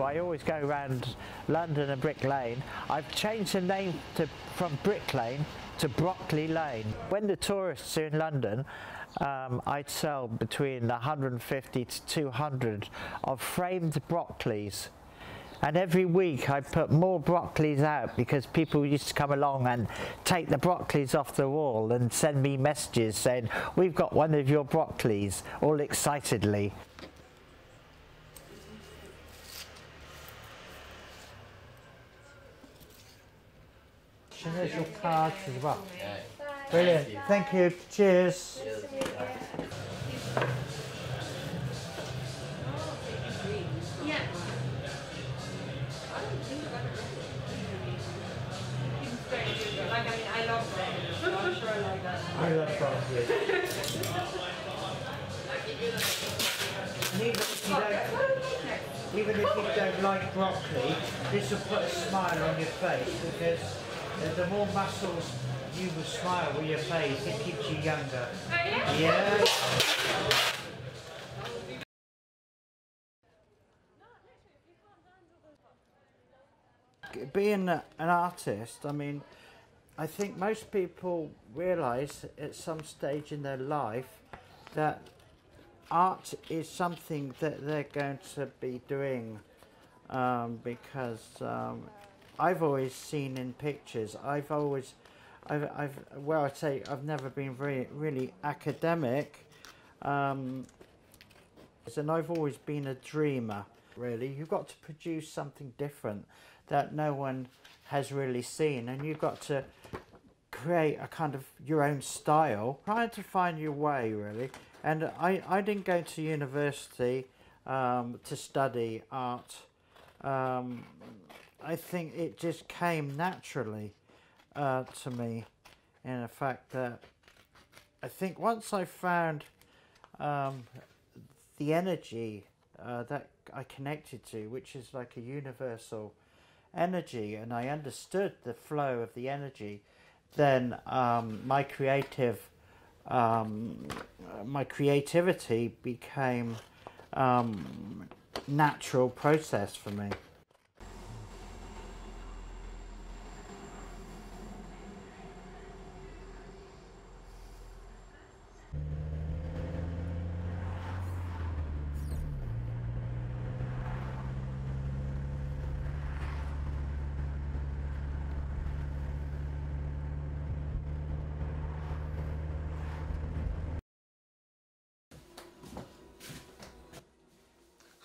I always go around London and Brick Lane. I've changed the name to, from Brick Lane to Broccoli Lane. When the tourists are in London, um, I'd sell between 150 to 200 of framed broccolis. And every week I put more broccolis out because people used to come along and take the broccolis off the wall and send me messages saying, we've got one of your broccolis, all excitedly. There's your cards as well. Brilliant. Thank you. Cheers. I love broccoli. And even if you don't, even if you don't like broccoli, this will put a smile on your face because uh, the more muscles you will smile with your face, it keeps you younger. Yeah. Being an artist, I mean, I think most people realise at some stage in their life that art is something that they're going to be doing um, because um, I've always seen in pictures, I've always, I've, I've well, I'd say I've never been very really academic, um, and I've always been a dreamer. Really, you've got to produce something different that no one has really seen, and you've got to create a kind of your own style, trying to find your way really. And I, I didn't go to university um, to study art. Um, I think it just came naturally uh, to me in the fact that I think once I found um, the energy uh, that I connected to, which is like a universal energy, and I understood the flow of the energy, then um, my creative, um, my creativity became um, natural process for me.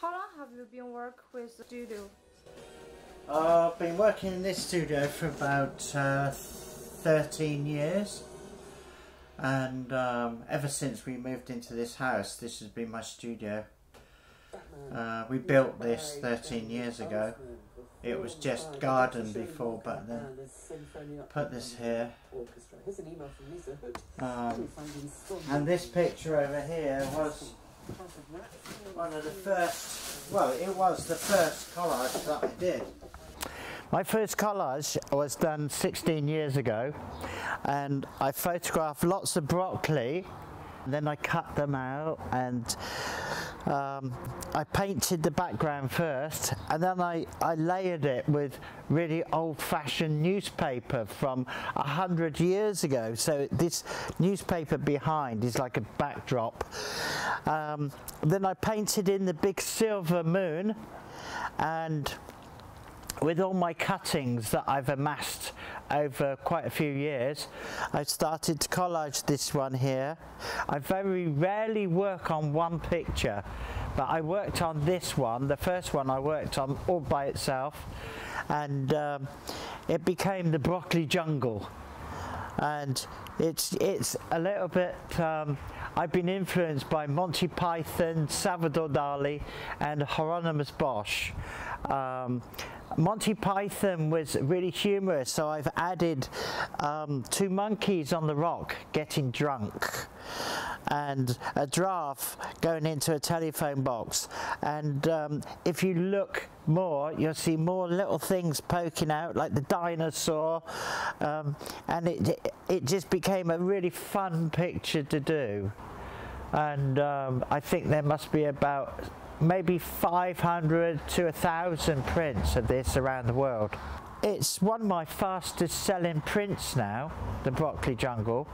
How long have you been work with the studio? Uh, I've been working in this studio for about uh, 13 years and um, ever since we moved into this house this has been my studio. Uh, we built this 13 years ago. It was just garden before but then put this here. Um, and this picture over here was one of the first, well it was the first collage that I did. My first collage was done 16 years ago and I photographed lots of broccoli and then I cut them out and um, I painted the background first and then I, I layered it with really old-fashioned newspaper from a hundred years ago. So this newspaper behind is like a backdrop. Um, then I painted in the big silver moon and with all my cuttings that I've amassed over quite a few years I started to collage this one here. I very rarely work on one picture but I worked on this one the first one I worked on all by itself and um, it became the broccoli jungle. And it's it's a little bit um, I've been influenced by Monty Python, Salvador Dali and Hieronymus Bosch. Um, Monty Python was really humorous so I've added um, two monkeys on the rock getting drunk and a giraffe going into a telephone box. And um, if you look more you'll see more little things poking out like the dinosaur. Um, and it, it just became a really fun picture to do. And um, I think there must be about maybe 500 to 1,000 prints of this around the world. It's one of my fastest selling prints now, the Broccoli Jungle.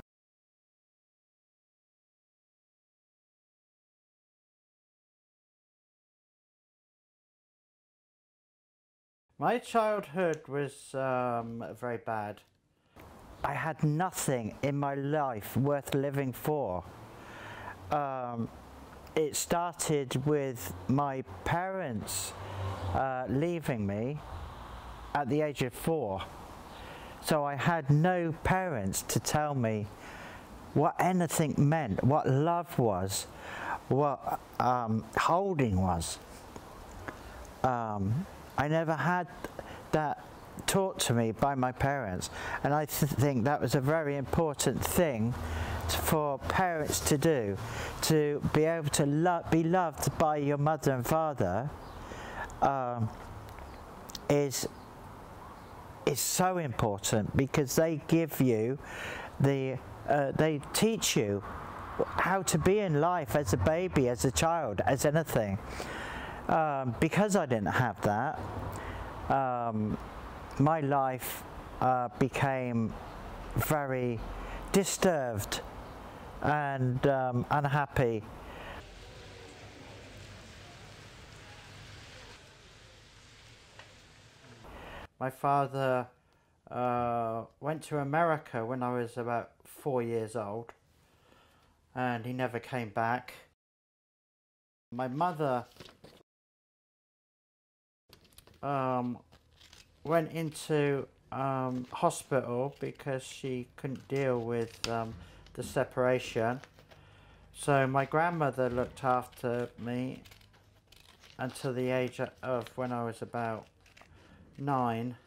My childhood was um, very bad. I had nothing in my life worth living for. Um, it started with my parents uh, leaving me at the age of four. So I had no parents to tell me what anything meant, what love was, what um, holding was. Um, I never had that taught to me by my parents, and I th think that was a very important thing for parents to do to be able to lo be loved by your mother and father um, is is so important because they give you the uh, they teach you how to be in life as a baby as a child as anything. Um, because I didn't have that, um, my life uh, became very disturbed and um, unhappy. My father uh, went to America when I was about four years old and he never came back. My mother um, went into um, hospital because she couldn't deal with um, the separation. So my grandmother looked after me until the age of when I was about nine.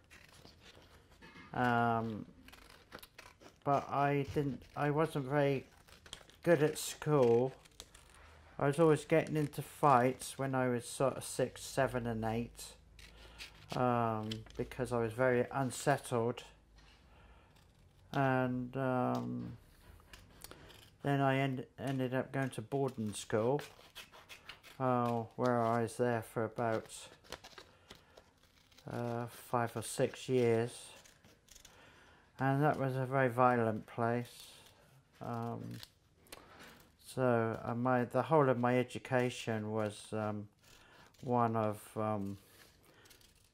Um, but I didn't. I wasn't very good at school. I was always getting into fights when I was sort of six, seven, and eight um, because I was very unsettled and um, then I end, ended up going to boarding school uh, where I was there for about uh, five or six years and that was a very violent place um, so uh, my the whole of my education was um, one of um,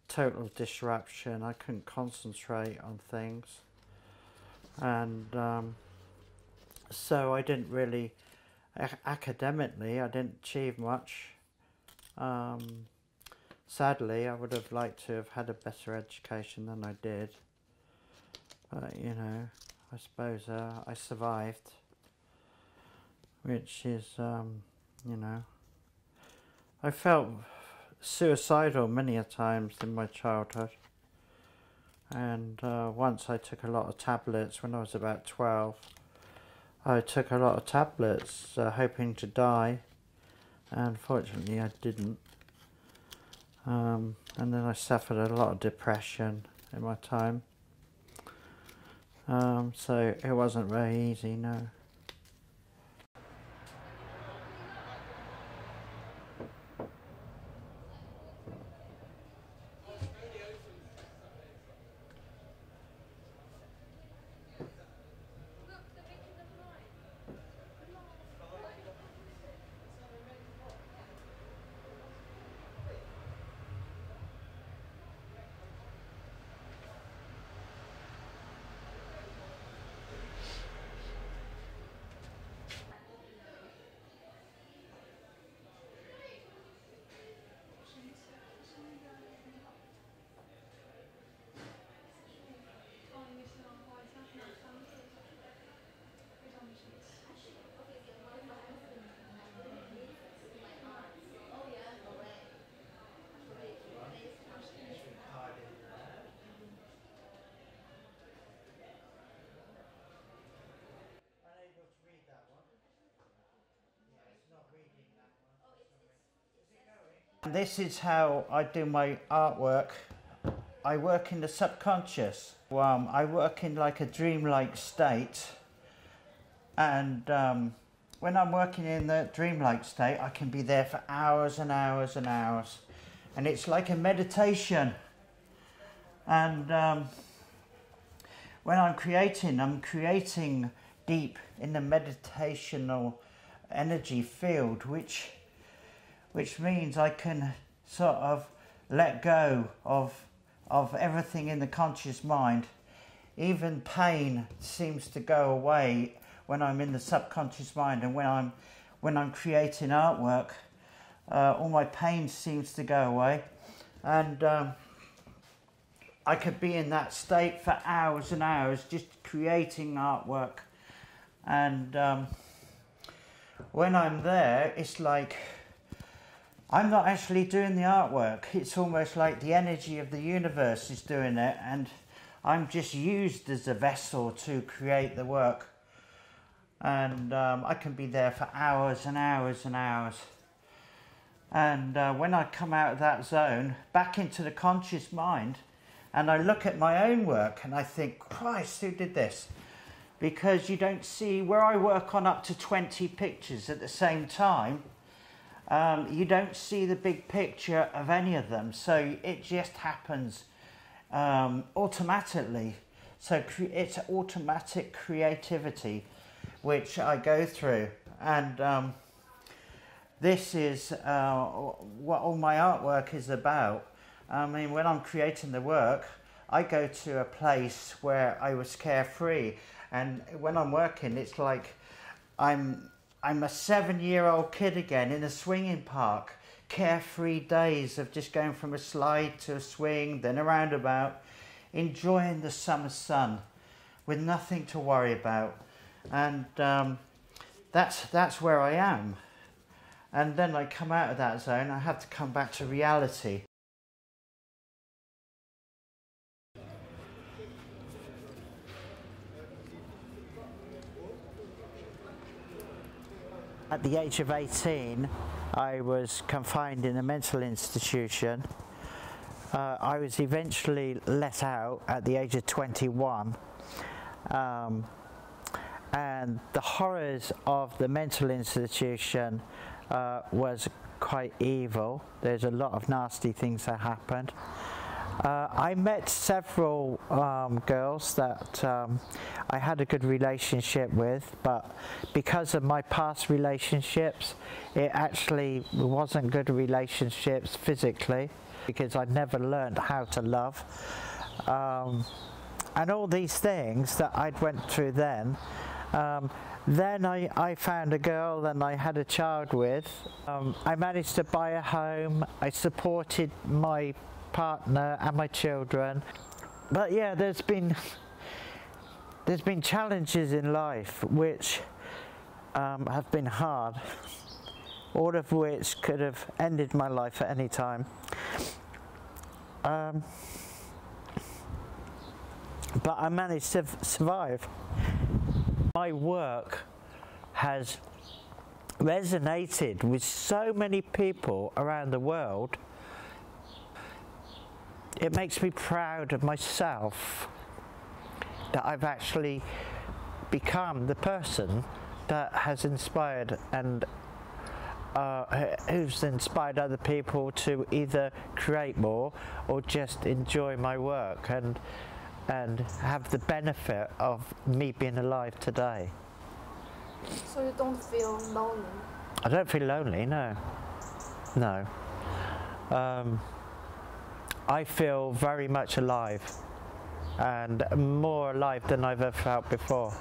total disruption. I couldn't concentrate on things. And um, so I didn't really, academically, I didn't achieve much. Um, sadly, I would have liked to have had a better education than I did. But, you know, I suppose uh, I survived. Which is, um, you know, I felt suicidal many a times in my childhood. And uh, once I took a lot of tablets when I was about 12. I took a lot of tablets uh, hoping to die. Unfortunately, I didn't. Um, and then I suffered a lot of depression in my time. Um, so it wasn't very easy, no. This is how I do my artwork. I work in the subconscious. Um, I work in like a dreamlike state and um, when I'm working in the dreamlike state, I can be there for hours and hours and hours. And it's like a meditation. And um, when I'm creating, I'm creating deep in the meditational energy field, which, which means I can sort of let go of, of everything in the conscious mind. Even pain seems to go away when I'm in the subconscious mind and when I'm, when I'm creating artwork. Uh, all my pain seems to go away. And um, I could be in that state for hours and hours just creating artwork. And um, when I'm there, it's like I'm not actually doing the artwork. It's almost like the energy of the universe is doing it, and I'm just used as a vessel to create the work. And um, I can be there for hours and hours and hours. And uh, when I come out of that zone, back into the conscious mind, and I look at my own work and I think, Christ, who did this? Because you don't see, where I work on up to 20 pictures at the same time, um, you don't see the big picture of any of them. So it just happens um, automatically. So it's automatic creativity which I go through. And um, this is uh, what all my artwork is about. I mean, when I'm creating the work, I go to a place where I was carefree. And when I'm working, it's like I'm I'm a seven year old kid again in a swinging park. Carefree days of just going from a slide to a swing, then a roundabout, enjoying the summer sun with nothing to worry about. And um, that's, that's where I am. And then I come out of that zone, I have to come back to reality. At the age of 18, I was confined in a mental institution. Uh, I was eventually let out at the age of 21. Um, and the horrors of the mental institution uh, was quite evil. There's a lot of nasty things that happened. Uh, I met several um, girls that um, I had a good relationship with, but because of my past relationships, it actually wasn't good relationships physically because I'd never learned how to love. Um, and all these things that I'd went through then, um, then I, I, found a girl and I had a child with. Um, I managed to buy a home. I supported my partner and my children. But yeah, there's been there's been challenges in life which um, have been hard, all of which could have ended my life at any time. Um, but I managed to survive. My work has resonated with so many people around the world it makes me proud of myself that I've actually become the person that has inspired and uh, who's inspired other people to either create more or just enjoy my work and and have the benefit of me being alive today. So you don't feel lonely? I don't feel lonely, no. No. Um, I feel very much alive and more alive than I've ever felt before.